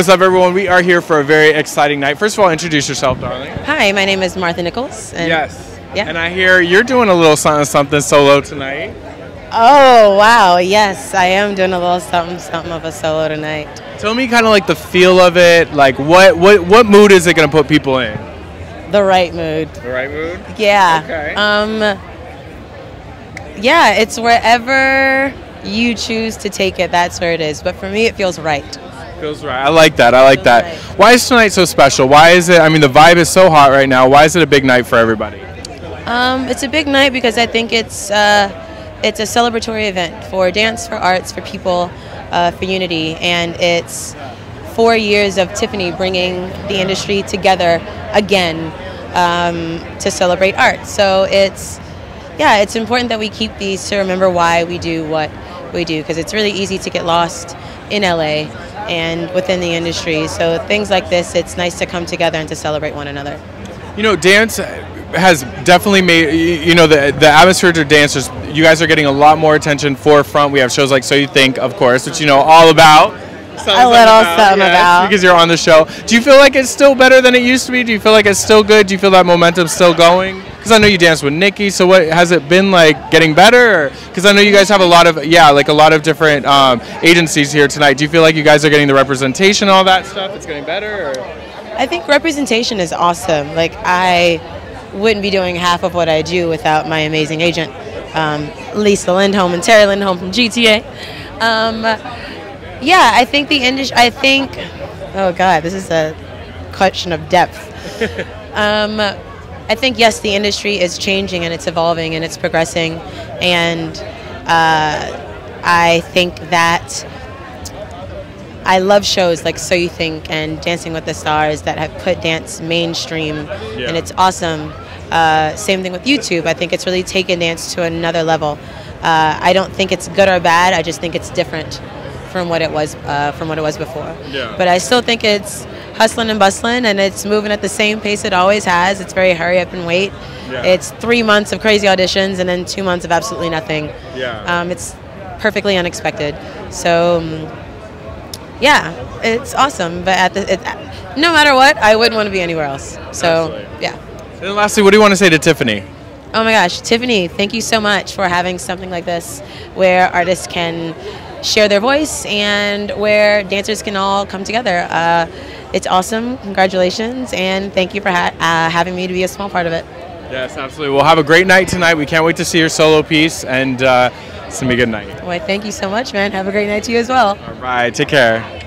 What's up, everyone? We are here for a very exciting night. First of all, introduce yourself, darling. Hi, my name is Martha Nichols. And yes. Yeah. And I hear you're doing a little something something solo tonight. Oh, wow. Yes, I am doing a little something something of a solo tonight. Tell me kind of like the feel of it. Like what what what mood is it going to put people in? The right mood. The right mood. Yeah. Okay. Um Yeah, it's wherever you choose to take it, that's where it is. But for me it feels right. Feels right. I like that. I like that. right. Why is tonight so special? Why is it? I mean, the vibe is so hot right now. Why is it a big night for everybody? Um, it's a big night because I think it's uh, it's a celebratory event for dance, for arts, for people, uh, for unity, and it's four years of Tiffany bringing the industry together again um, to celebrate art. So it's yeah, it's important that we keep these to remember why we do what we do because it's really easy to get lost in LA and within the industry. So things like this, it's nice to come together and to celebrate one another. You know, dance has definitely made you know the the atmosphere to dancers. You guys are getting a lot more attention forefront. We have shows like So You Think, of course, which you know all about. A little something about. because you're on the show. Do you feel like it's still better than it used to be? Do you feel like it's still good? Do you feel that momentum's still going? Because I know you danced with Nikki. So what has it been like getting better? Because I know you guys have a lot of yeah, like a lot of different um, agencies here tonight. Do you feel like you guys are getting the representation, all that stuff? It's getting better. Or? I think representation is awesome. Like I wouldn't be doing half of what I do without my amazing agent, um, Lisa Lindholm and Terry Lindholm from GTA. Um, yeah, I think the industry. I think. Oh God, this is a question of depth. um, I think yes, the industry is changing and it's evolving and it's progressing, and uh, I think that I love shows like So You Think and Dancing with the Stars that have put dance mainstream, and it's awesome. Uh, same thing with YouTube. I think it's really taken dance to another level. Uh, I don't think it's good or bad. I just think it's different from what it was uh, from what it was before. Yeah. But I still think it's hustling and bustling, and it's moving at the same pace it always has. It's very hurry up and wait. Yeah. It's three months of crazy auditions and then two months of absolutely nothing. Yeah. Um, it's perfectly unexpected. So, um, yeah, it's awesome. But at the, it, no matter what, I wouldn't want to be anywhere else. So, Absolutely. yeah. And lastly, what do you want to say to Tiffany? Oh my gosh, Tiffany, thank you so much for having something like this where artists can share their voice and where dancers can all come together. Uh, it's awesome. Congratulations, and thank you for ha- uh, having me to be a small part of it. Yes, absolutely. We'll have a great night tonight. We can't wait to see your solo piece, and uh, it's gonna be a good night. Well, thank you so much, man. Have a great night to you as well. All right, take care.